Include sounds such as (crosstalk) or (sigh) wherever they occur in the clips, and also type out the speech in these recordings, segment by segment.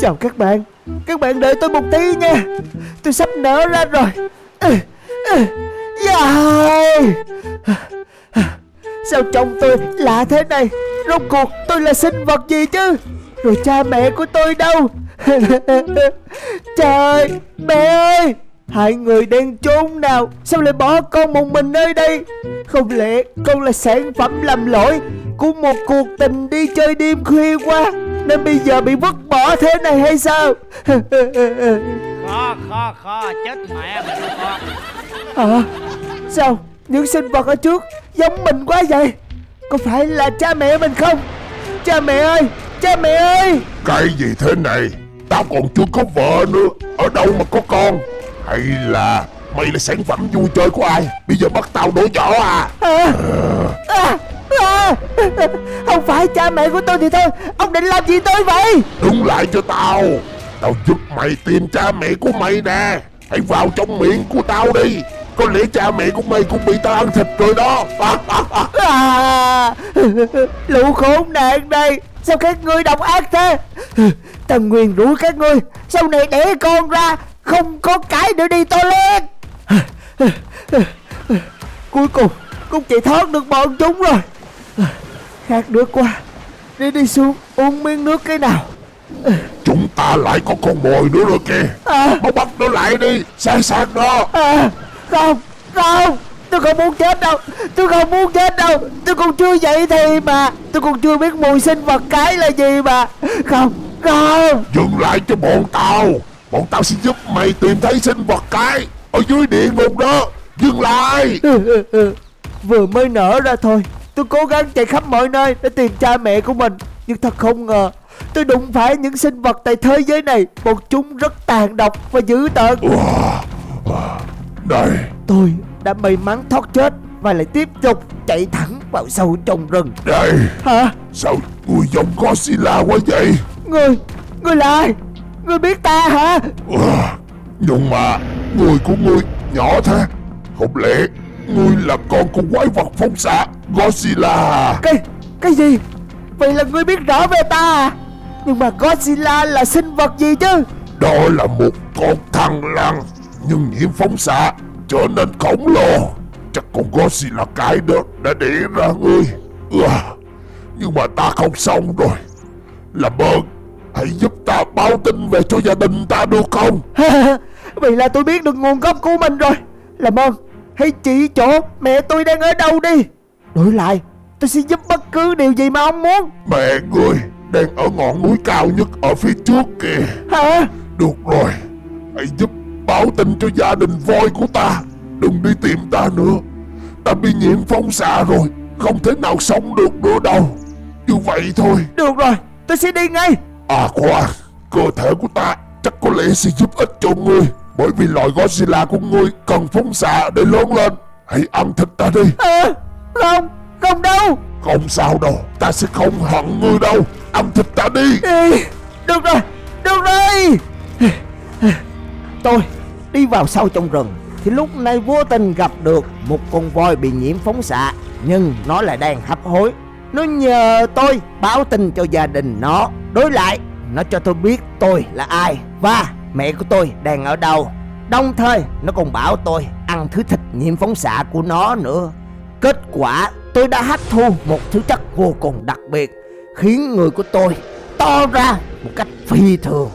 Chào các bạn. Các bạn đợi tôi một tí nha. Tôi sắp nở ra rồi. Dài Sao chồng tôi lạ thế này? Rốt cuộc tôi là sinh vật gì chứ? Rồi cha mẹ của tôi đâu? (laughs) Trời, Mẹ ơi. Hai người đang trốn nào? Sao lại bỏ con một mình nơi đây? Không lẽ con là sản phẩm làm lỗi Của một cuộc tình đi chơi đêm khuya qua Nên bây giờ bị vứt bỏ thế này hay sao? (laughs) Khó khó khó chết mẹ con. À Sao? Những sinh vật ở trước Giống mình quá vậy? Có phải là cha mẹ mình không? Cha mẹ ơi Cha mẹ ơi! Cái gì thế này? Tao còn chưa có vợ nữa. Ở đâu mà có con Hay là Mày là sản phẩm vui chơi của ai? Bây giờ bắt tao đổ vỏ à? À, à, à, Không phải cha mẹ của tôi thì thôi. Ông định làm gì tôi vậy? Đứng lại cho tao. Tao giúp mày tìm cha mẹ của mày nè. Hãy vào trong miệng của tao đi. Có lẽ cha mẹ của mày cũng bị tao ăn thịt rồi đó. À, à, à. à, Lũ khốn nạn đây. Sao các ngươi độc ác thế? Tần nguyền rủi các ngươi. Sau này đẻ con ra Không có cái nữa đi toilet Cuối cùng Cũng chỉ thoát được bọn chúng rồi. Khát nước quá Đi đi xuống uống miếng nước cái nào. Chúng ta lại có con mồi nữa rồi kìa. À, Mau bắt nó lại đi Sang sang nó. À, Không Không Tôi không muốn chết đâu. Tôi không muốn chết đâu. Tôi còn chưa dậy thì mà Tôi còn chưa biết mùi sinh vật cái là gì mà. Không Không. Dừng lại cho bọn tao Bọn tao sẽ giúp mày tìm thấy sinh vật cái Ở dưới địa ngục đó. Dừng lại. Vừa mới nở ra thôi. Tôi cố gắng chạy khắp mọi nơi để tìm cha mẹ của mình. Nhưng thật không ngờ Tôi đụng phải những sinh vật tại thế giới này. Bọn chúng rất tàn độc và dữ tợn. Này. Tôi đã may mắn thoát chết Và lại tiếp tục chạy thẳng vào sâu trong rừng. Này. Hả? Sao người giống Godzilla quá vậy? Người Người là ai Người biết ta hả? À, Nhưng mà Người của ngươi nhỏ thế. Không lẽ Ngươi là con của quái vật phóng xạ Godzilla à? Cái Cái gì? Vậy là ngươi biết rõ về ta à? Nhưng mà Godzilla là sinh vật gì chứ? Đó là một con thằng lằn Nhưng nhiễm phóng xạ Trở nên khổng lồ. Chắc con Godzilla cái đó đã để ra ngươi. À, Nhưng mà ta không xong rồi. Làm ơn Hãy giúp ta báo tin về cho gia đình ta được không? (laughs) Vậy là tôi biết được nguồn gốc của mình rồi. Làm ơn Hãy chỉ chỗ mẹ tôi đang ở đâu đi. Đổi lại Tôi sẽ giúp bất cứ điều gì mà ông muốn. Mẹ ngươi đang ở ngọn núi cao nhất ở phía trước kìa. Hả? Được rồi Hãy giúp báo tin cho gia đình voi của ta. Đừng đi tìm ta nữa. Ta bị nhiễm phóng xạ rồi Không thể nào sống được nữa đâu. Như vậy thôi. Được rồi Tôi sẽ đi ngay À khoan Cơ thể của ta chắc có lẽ sẽ giúp ích cho ngươi Bởi vì loại Godzilla của ngươi cần phóng xạ để lớn lên. Hãy ăn thịt ta đi. À, Không Không đâu. Không sao đâu Ta sẽ không hận ngươi đâu. Ăn thịt ta đi. Đi Được rồi Được rồi. Tôi đi vào sâu trong rừng Thì lúc này vô tình gặp được Một con voi bị nhiễm phóng xạ Nhưng nó lại đang hấp hối. Nó nhờ tôi báo tin cho gia đình nó Đối lại, Nó cho tôi biết tôi là ai Và mẹ của tôi đang ở đâu. Đồng thời, nó còn bảo tôi Ăn thứ thịt nhiễm phóng xạ của nó nữa. Kết quả, tôi đã hấp thu một thứ chất vô cùng đặc biệt, Khiến người của tôi to ra một cách phi thường.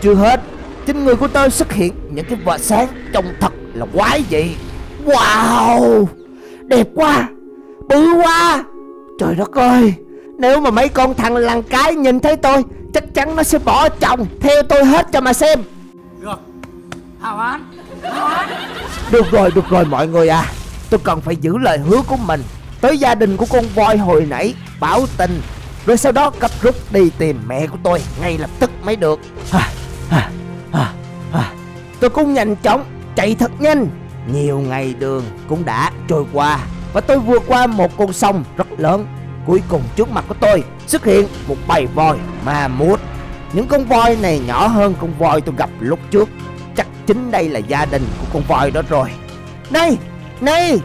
Chưa hết, Trên người của tôi xuất hiện những cái vệt sáng trông thật là quái dị. Wow! Đẹp quá! Bự quá! Trời đất ơi! Nếu mà mấy con thằng lằn cái nhìn thấy tôi Chắc chắn nó sẽ bỏ chồng. Theo tôi hết cho mà xem. Được. Hào án Hào án Được rồi được rồi mọi người à. Tôi cần phải giữ lời hứa của mình Tới gia đình của con voi hồi nãy Báo tin Rồi sau đó cấp rút đi tìm mẹ của tôi Ngay lập tức mới được. Tôi cũng nhanh chóng Chạy thật nhanh. Nhiều ngày đường cũng đã trôi qua Và tôi vượt qua một con sông rất lớn Cuối cùng trước mặt của tôi xuất hiện một bầy voi ma mút. Những con voi này nhỏ hơn con voi tôi gặp lúc trước. Chắc chính đây là gia đình của con voi đó rồi. Này, này,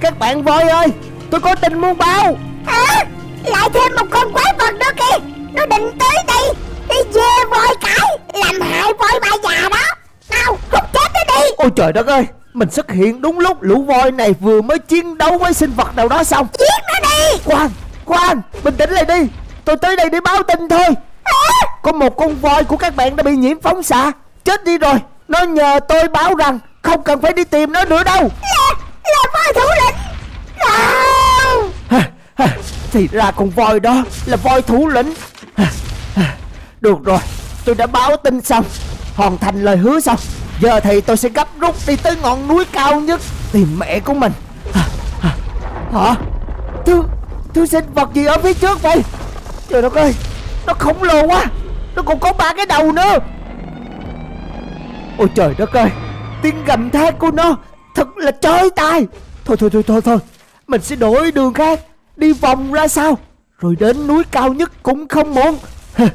các bạn voi ơi Tôi có tin muốn báo. À, lại thêm một con quái vật nữa kìa. Nó định tới đây đi dê voi cải làm hại voi bà già đó. Nào hút chết nó đi. Ôi trời đất ơi Mình xuất hiện đúng lúc lũ voi này vừa mới chiến đấu với sinh vật nào đó xong. Giết nó đi. Khoan Khoan Bình tĩnh lại đi. Tôi tới đây để báo tin thôi. Có một con voi của các bạn đã bị nhiễm phóng xạ. Chết đi rồi. Nó nhờ tôi báo rằng Không cần phải đi tìm nó nữa đâu. Là là voi thủ lĩnh. Ha, Thì ra con voi đó là voi thủ lĩnh. Được rồi. Tôi đã báo tin xong. Hoàn thành lời hứa xong. Giờ thì tôi sẽ gấp rút đi tới ngọn núi cao nhất Tìm mẹ của mình. Hả? Thứ Thứ sinh vật gì ở phía trước vậy? Trời đất ơi, Nó khổng lồ quá. Nó còn có ba cái đầu nữa. Ôi trời đất ơi, Tiếng gầm thét của nó Thật là chói tai. Thôi thôi thôi thôi thôi, Mình sẽ đổi đường khác. Đi vòng ra sao Rồi đến núi cao nhất cũng không muốn. (laughs)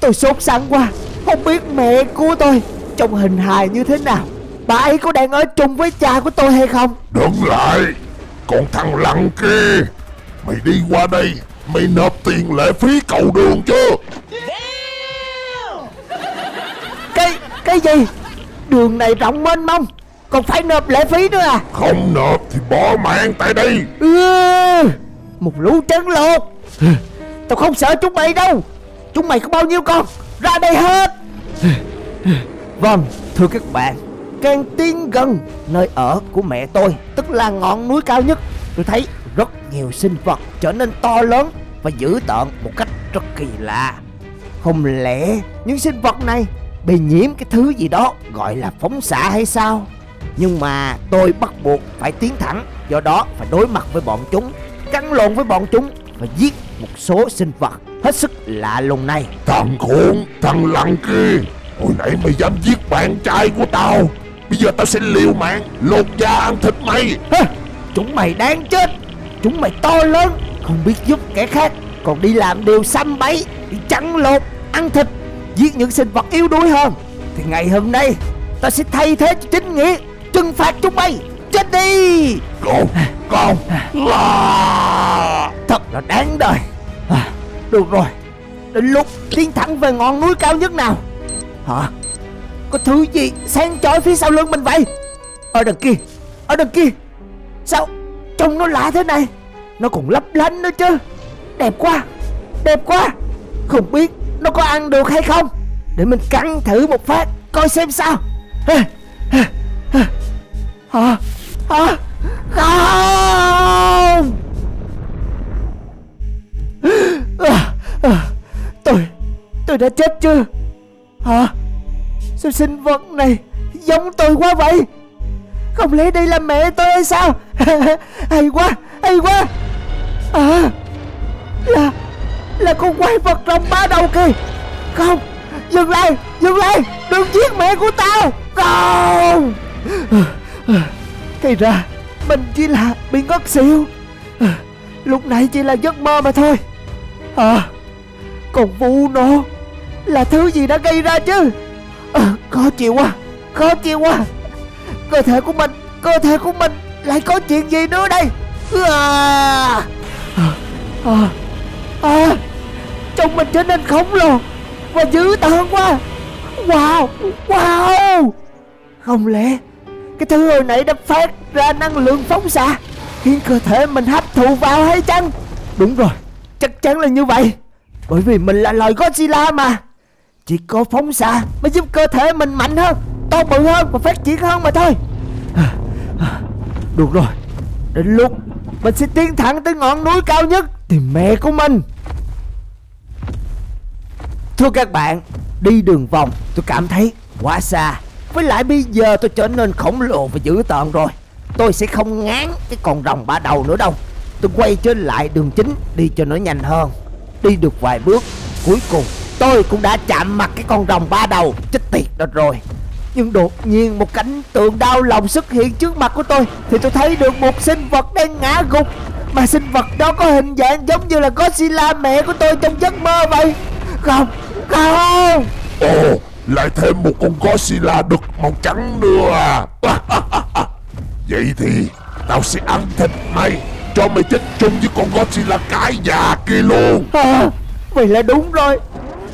Tôi sốt sắng quá, Không biết mẹ của tôi Trong hình hài như thế nào. Bà ấy có đang ở chung với cha của tôi hay không? Đừng lại! Con thằng lằn kia Mày đi qua đây Mày nộp tiền lệ phí cầu đường chưa Cái cái gì? Đường này rộng mênh mông Còn phải nộp lệ phí nữa à? Không nộp thì bỏ mạng tại đây. Ừ, Một lũ trấn lột. Tao không sợ chúng mày đâu. Chúng mày có bao nhiêu con? Ra đây hết. Vâng thưa các bạn Càng tiến gần nơi ở của mẹ tôi, Tức là ngọn núi cao nhất, Tôi thấy rất nhiều sinh vật trở nên to lớn Và dữ tợn một cách rất kỳ lạ. Không lẽ những sinh vật này bị nhiễm cái thứ gì đó gọi là phóng xạ hay sao? Nhưng mà tôi bắt buộc phải tiến thẳng, Do đó phải đối mặt với bọn chúng, Cắn lộn với bọn chúng Và giết một số sinh vật hết sức lạ lùng này. Thằng khốn, Thằng lặng kia Hồi nãy mày dám giết bạn trai của tao. Bây giờ tao sẽ liều mạng Lột da ăn thịt mày. Hơ, Chúng mày đáng chết. Chúng mày to lớn. Không biết giúp kẻ khác. Còn đi làm điều xăm bấy Đi chắn lột Ăn thịt Giết những sinh vật yếu đuối hơn. Thì ngày hôm nay Ta sẽ thay thế cho chính nghĩa Trừng phạt chúng mày. Chết đi. Con Con là. Thật là đáng đời. À, Được rồi. Đến lúc tiến thẳng về ngọn núi cao nhất nào? Hả có thứ gì sáng chói phía sau lưng mình vậy? Ở đằng kia Ở đằng kia. Sao Trông nó lạ thế này? Nó còn lấp lánh nữa chứ. Đẹp quá Đẹp quá. Không biết nó có ăn được hay không? Để mình cắn thử một phát Coi xem sao. Hả Hả Hả Không à, à, Tôi Tôi đã chết chưa Hả? Sao sinh vật này Giống tôi quá vậy? Không lẽ đây là mẹ tôi hay sao? (laughs) Hay quá Hay quá. À Là Là con quái vật rồng ba đầu kìa. Không, Dừng lại Dừng lại. Đừng giết mẹ của tao. Không. Thì ra, Mình chỉ là bị ngất xỉu. Lúc nãy chỉ là giấc mơ mà thôi. À Còn vụ nổ Là thứ gì đã gây ra chứ? Khó chịu quá Khó chịu quá Cơ thể của mình Cơ thể của mình Lại có chuyện gì nữa đây? À, à, à, Trông mình trở nên khổng lồ Và dữ tợn quá. Wow Wow. Không lẽ Cái thứ hồi nãy đã phát ra năng lượng phóng xạ Khiến cơ thể mình hấp thụ vào hay chăng? Đúng rồi. Chắc chắn là như vậy Bởi vì mình là loài Godzilla mà chỉ có phóng xạ mới giúp cơ thể mình mạnh hơn, To bự hơn và phát triển hơn mà thôi. Được rồi, Đến lúc Mình sẽ tiến thẳng tới ngọn núi cao nhất Tìm mẹ của mình. Thưa các bạn, Đi đường vòng, tôi cảm thấy quá xa. Với lại bây giờ tôi trở nên khổng lồ và dữ tợn rồi. Tôi sẽ không ngán cái con rồng ba đầu nữa đâu. Tôi quay trở lại đường chính, Đi cho nó nhanh hơn. Đi được vài bước, Cuối cùng tôi cũng đã chạm mặt cái con rồng ba đầu. Chết tiệt đó rồi. Nhưng đột nhiên một cảnh tượng đau lòng xuất hiện trước mặt của tôi Thì tôi thấy được một sinh vật đang ngã gục. Mà sinh vật đó có hình dạng giống như là Godzilla mẹ của tôi trong giấc mơ vậy. Không, không. Ồ Lại thêm một con Godzilla đực màu trắng nữa à. (laughs) Vậy thì Tao sẽ ăn thịt mày cho mày chết chung với con Godzilla cái già kia luôn. À, Vậy là đúng rồi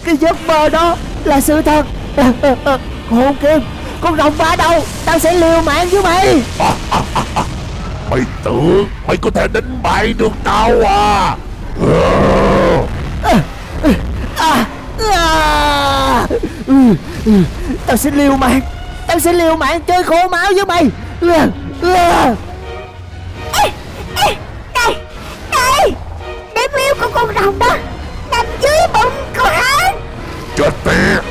Cái giấc mơ đó là sự thật. (laughs) Hồn Kim Con rồng ba đâu Tao sẽ liều mạng với mày. (laughs) Mày tưởng mày có thể đánh bại được tao à? Tao sẽ liều mạng Tao sẽ liều mạng chơi khổ máu với mày. Ê, ê, Đây Đây Điểm yếu của con rồng đó Chết tiệt.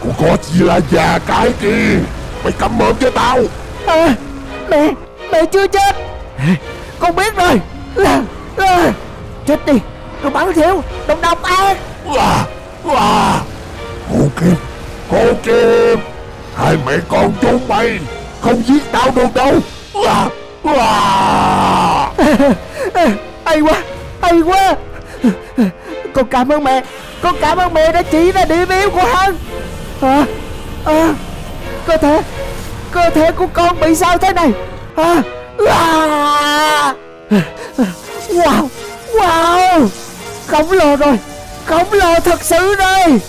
Con Godzilla già cái kia. Mày cầm mồm cho tao. À, Mẹ Mẹ chưa chết. Con biết rồi. À, à. Chết đi Rồi bắn thiếu Đồng độc ác à, à. Hồ Kim Hồ Kim Hai mẹ con chúng mày Không giết tao được đâu. À, à. (laughs) Hay quá Hay quá Con cảm ơn mẹ. Con cảm ơn mẹ đã chỉ ra điểm yếu của hắn. À, à, Cơ thể Cơ thể của con bị sao thế này? À, à. Wow Wow. Khổng lồ rồi Khổng lồ thật sự rồi.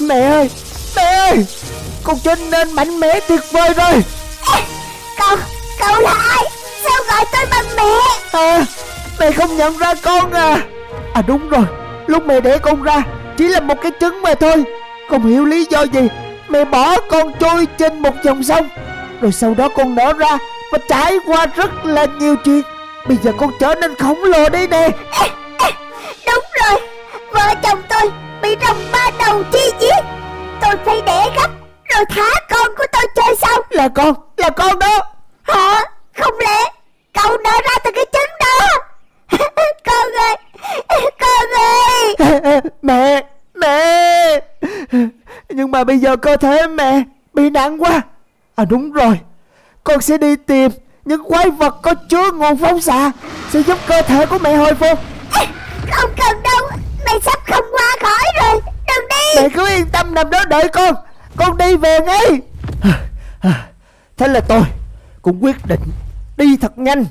Mẹ ơi Mẹ ơi. Con Trinh nên mạnh mẽ tuyệt vời rồi. Cậu Cậu là ai Sao gọi tôi bằng mẹ? À Mẹ không nhận ra con à À đúng rồi. Lúc mẹ đẻ con ra Chỉ là một cái trứng mà thôi. Không hiểu lý do gì Mẹ bỏ con trôi trên một dòng sông. Rồi sau đó con nở ra Và trải qua rất là nhiều chuyện. Bây giờ con trở nên khổng lồ đây nè. (laughs) Đúng rồi. Vợ chồng tôi bị rồng ba đầu chi giết. Tôi phải đẻ gấp Rồi thả con của tôi chơi sau Là con Là con đó. Hả? Không lẽ Cậu nở ra từ cái trứng đó mà bây giờ cơ thể mẹ Bị nặng quá. À đúng rồi. Con sẽ đi tìm những quái vật có chứa nguồn phóng xạ Sẽ giúp cơ thể của mẹ hồi phục. Không cần đâu. Mẹ sắp không qua khỏi rồi. Đừng đi. Mẹ cứ yên tâm nằm đó đợi con. Con đi về ngay. Thế là tôi cũng quyết định đi thật nhanh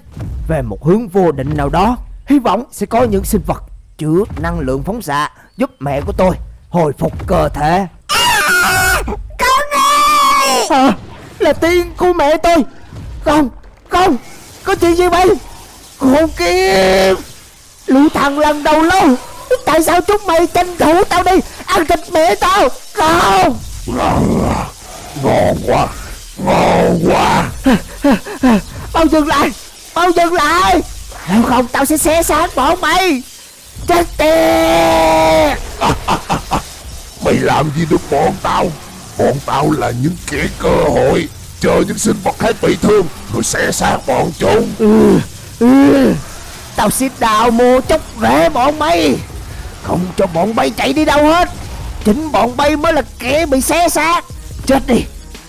về một hướng vô định nào đó. Hy vọng sẽ có những sinh vật chứa năng lượng phóng xạ giúp mẹ của tôi hồi phục cơ thể à, là tiên của mẹ tôi. Không không có chuyện gì vậy? Khốn kiếp. Lũ thằng lần đầu lâu tại sao chúng mày tranh thủ tao đi ăn thịt mẹ tao? Không. Ngon quá ngon quá. Mau dừng lại Mau dừng lại. Nếu không tao sẽ xé xác bọn mày. Chết tiệt. (laughs) Mày làm gì được bọn tao Bọn tao là những kẻ cơ hội. Chờ những sinh vật khác bị thương Rồi xé xác bọn chúng. Ừ, ừ. Tao sẽ đào mồ chốc rễ bọn bay Không cho bọn bay chạy đi đâu hết. Chính bọn bay mới là kẻ bị xé xác. Chết đi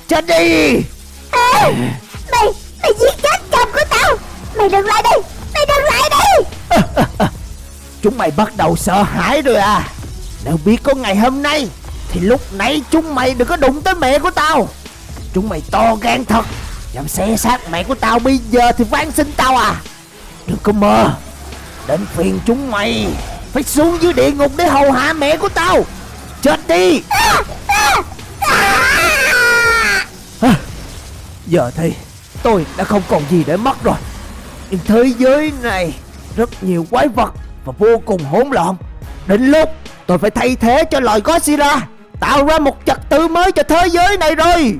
Chết đi. À, Mày Mày giết chết chồng của tao. Mày đừng lại đây Mày đừng lại đây (laughs) Chúng mày bắt đầu sợ hãi rồi à. Nếu biết có ngày hôm nay thì lúc nãy chúng mày đừng có đụng tới mẹ của tao. Chúng mày to gan thật. Dám xé xác mẹ của tao bây giờ thì van xin tao à. Đừng có mơ. Đến phiền chúng mày Phải xuống dưới địa ngục để hầu hạ mẹ của tao. Chết đi. À. Giờ thì tôi đã không còn gì để mất rồi. Nhưng thế giới này rất nhiều quái vật và vô cùng hỗn loạn. Đến lúc tôi phải thay thế cho loài Godzilla. Tạo ra một trật tự mới cho thế giới này rồi.